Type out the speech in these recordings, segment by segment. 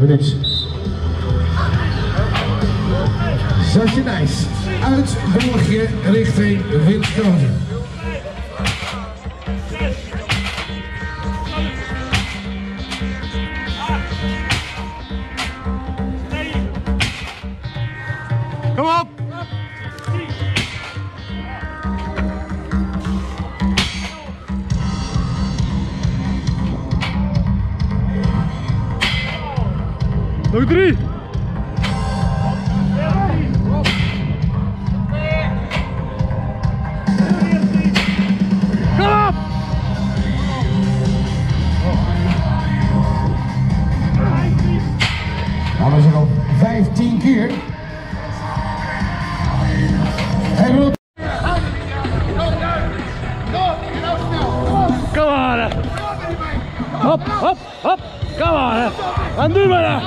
Minuut. Zesje Nijs. Uit België richting Winschoten. Kom op! Nog drie! Nou, dat is er al 15 keer. Hop, hop, hop! Kom aan! En doe maar!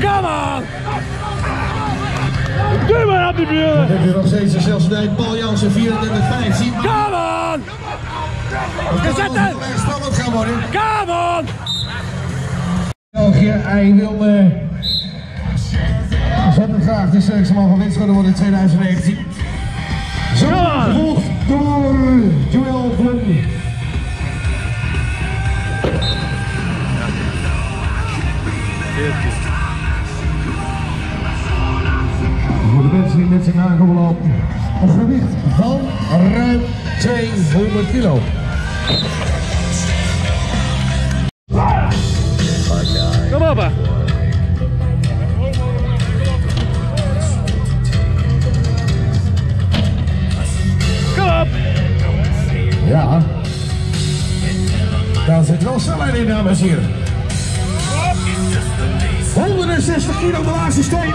Kom aan! Doe maar op die buren! heb je nog steeds de snelheid. Paul Jansen 34-15. Kom aan! Gezet hem! Spannend gaan worden. Kom aan! België, hij wil uh, zet hem graag de sterkste man van Winschoten worden in 2019. Zo Kom gevolgd door Joel met zich aankomen lopen, een gewicht van ruim 200 kilo. Kom op! Kom op! Ja. Daar zit wel snelheid in, dames en heren. 160 kilo de laatste steen.